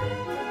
El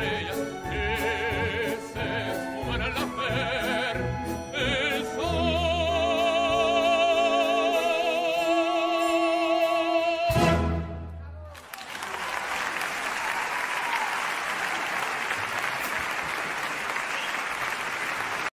estrellas.